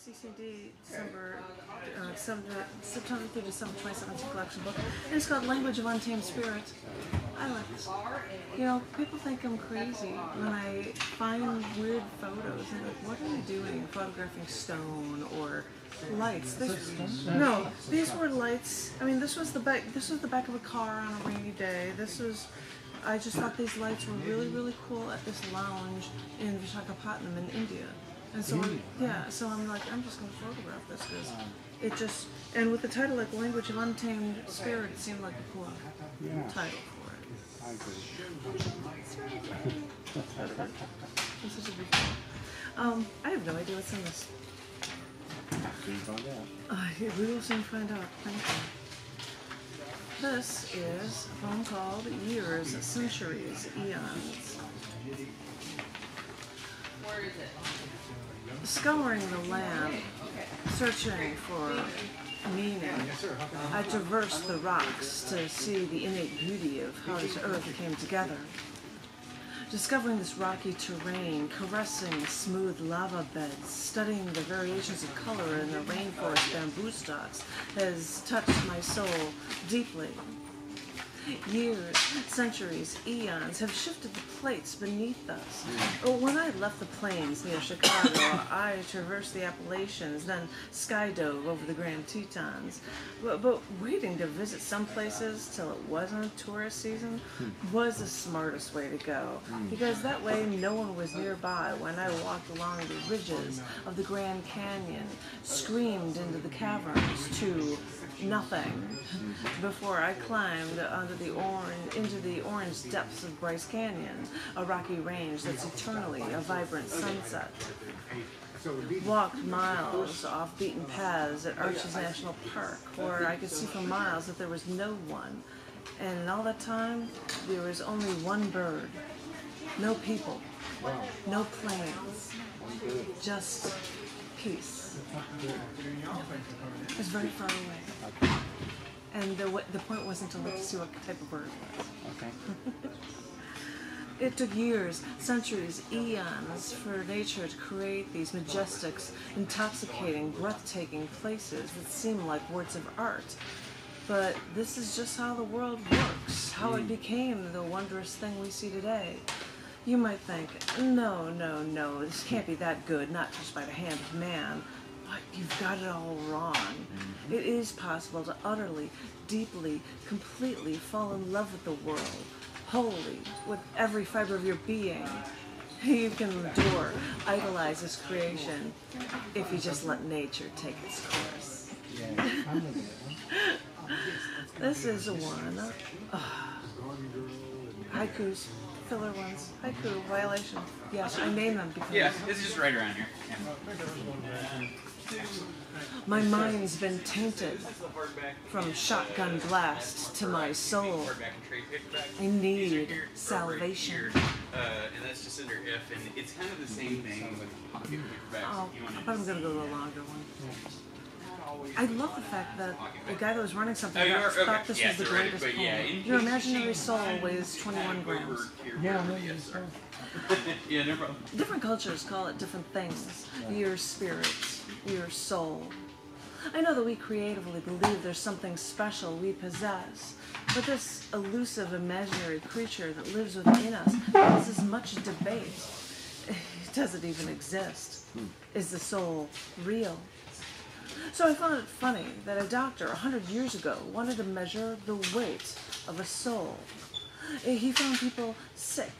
CCD December, uh, December, September through December 2017 collection book. And it's called Language of Untamed Spirit. I like this. You know, people think I'm crazy when I find weird photos and like, what are you doing photographing stone or lights? This, no, these were lights. I mean, this was the back. This was the back of a car on a rainy day. This was. I just thought these lights were really, really cool at this lounge in Visakhapatnam in India. And so, I'm, yeah, so I'm like, I'm just going to photograph this because it just, and with the title like Language of Untamed Spirit, it seemed like a cool Yeah, title for it. I agree. It's really good. It's such a big. Um, I have no idea what's in this. Soon find out. Uh, yeah, we will soon find out. Thank you. This is a poem called Years, Centuries, Eons. Where is it? Scouring the land, searching for meaning, I traversed the rocks to see the innate beauty of how this earth came together. Discovering this rocky terrain, caressing smooth lava beds, studying the variations of color in the rainforest bamboo stalks has touched my soul deeply. Years, centuries, eons have shifted the plates beneath us. Oh, When I left the plains near Chicago, I traversed the Appalachians, then skydove over the Grand Tetons. But, but waiting to visit some places till it wasn't tourist season hmm. was the smartest way to go. Hmm. Because that way no one was nearby when I walked along the ridges of the Grand Canyon, screamed into the caverns to nothing before I climbed under the orange into the orange depths of Bryce Canyon, a rocky range that's eternally a vibrant sunset. Walked miles off beaten paths at Arches National Park, where I could see for miles that there was no one. And in all that time, there was only one bird, no people, no planes, just peace. It was very far away. And the, the point wasn't to look to see what type of bird it was. Okay. It took years, centuries, eons for nature to create these majestic, intoxicating, breathtaking places that seem like works of art. But this is just how the world works, how it mm. became the wondrous thing we see today. You might think, no, no, no, this can't be that good, not just by the hand of man. But you've got it all wrong. It is possible to utterly, deeply, completely fall in love with the world, wholly, with every fiber of your being. You can adore, idolize this creation if you just let nature take its course. This is one. ah, haikus, filler ones. Haiku violation. Yes, I name them because Yeah, is just right around here. Yeah. my mind's been tainted from shotgun blast to my soul. I need salvation. Uh, and that's just under F, and it's kind of the same thing with pocket paperbacks. Oh, You wanna- but I'm gonna go to a longer one. I love the fact that the guy that was running something Oh, you thought. Okay. thought this Yeah, was the greatest but yeah, poem. Your imaginary soul weighs 21 grams. over here, Yeah, whatever, no, yes, sir. yeah, no problem. Different cultures call it different things. Your spirit, your soul. I know that we creatively believe there's something special we possess, but this elusive imaginary creature that lives within us causes much debate. Does it even exist? Hmm. Is the soul real? So I found it funny that a doctor a hundred years ago wanted to measure the weight of a soul. Eh, he found people sick,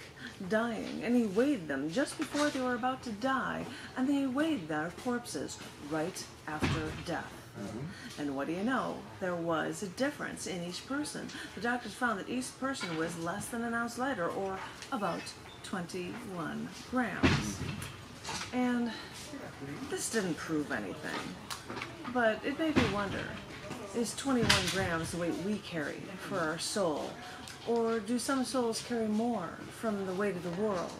dying, and he weighed them just before they were about to die, and then he weighed their corpses right after death. Mm-hmm. And what do you know? There was a difference in each person. The doctors found that each person was less than an ounce lighter, or about 21 grams. Mm-hmm. And this didn't prove anything. But it made me wonder is 21 grams the weight we carry for our soul? Or do some souls carry more from the weight of the world?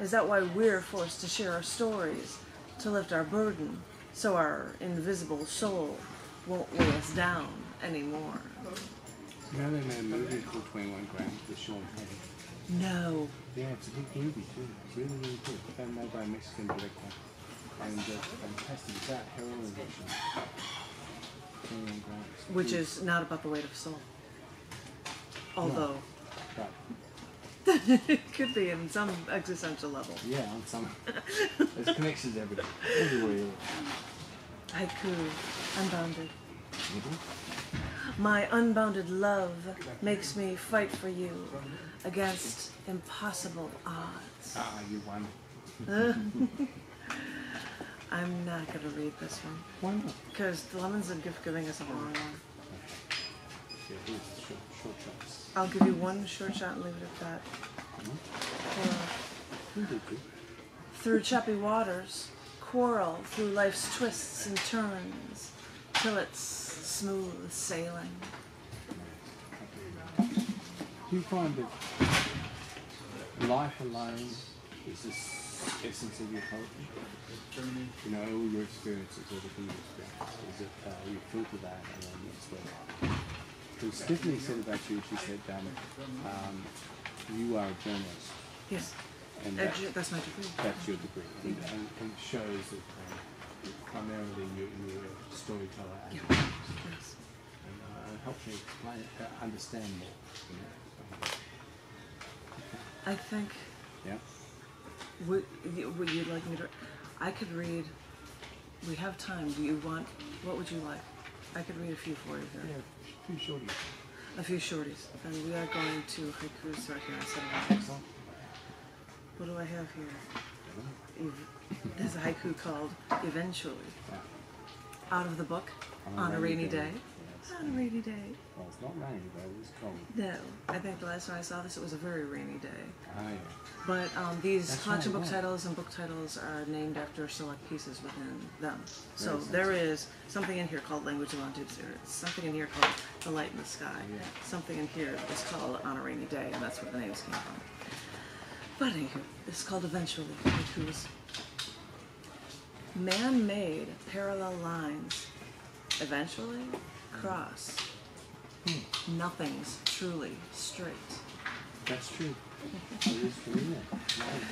Is that why we're forced to share our stories, to lift our burden, so our invisible soul won't weigh us down anymore? You know they made a movie called 21 Grams with Sean Penn. No. Yeah, it's a big movie too. It's really, really good. It's made by a Mexican director. And fantastic that heroin addiction. 21 grams. which is not about the weight of soul. Although Right. it could be in some existential level. Yeah, on some. There's connections everywhere. Everywhere. you. Haiku, unbounded. My unbounded love makes me fight for you against impossible odds. Ah, you won. I'm not gonna read this one Why not? because the lemons and gift giving is a long one. Yeah, here's short, short shots. I'll give you one short shot and leave it at that. Through choppy waters, quarrel through life's twists and turns, till it's smooth sailing. Do you find that life alone is s- essence of your poetry? You know, all your experiences, all the things you experience, is it uh, you filter that and then you express Because Tiffany said about you, she said, um, um, you are a journalist, Yes, and that, that's my degree. that's your degree, and, and, and it shows that um, primarily you, you're a storyteller and, Yeah. Yes. and uh, it helps me explain, uh, understand more. You know? I think Yeah. Would you, would you like me to? I could read. We have time. Do you want? What would you like? I could read a few for you here. Yeah, few shorties. A few shorties. And we are going to haikus right here instead of haikus. What do I have here? Ev- There's a haiku called Eventually. Out of the book, On a rainy day. Yes. On a rainy day. Well, it's not rainy, but it is cold. No, I think the last time I saw this, it was a very rainy day. Ah, yeah. But um, these That's collection right, book yeah. titles and book titles are named after select pieces within them. So there is something in here called Language of Longitude Series, something in here called The Light in the Sky, Yeah. something in here is called On a Rainy Day, and that's where the names came from. But anywho, is called Eventually, haikus. Man-made parallel lines eventually cross. Hmm. Nothing's truly straight. That's true. It is true, isn't it? That is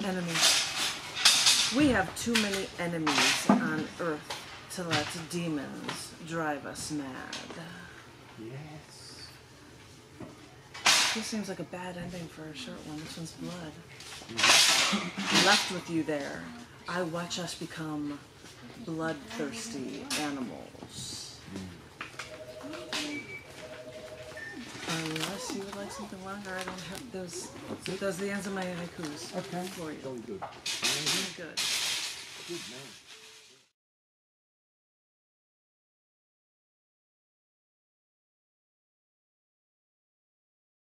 true. enemies. We have too many enemies on Earth to let demons drive us mad. Yes. This seems like a bad ending for a short one. This one's blood. Left with you there, I watch us become bloodthirsty animals. Uh, Unless you would like something longer, I don't have those. Those are the ends of my haikus Okay. for you. Jolly good. Good. Good man.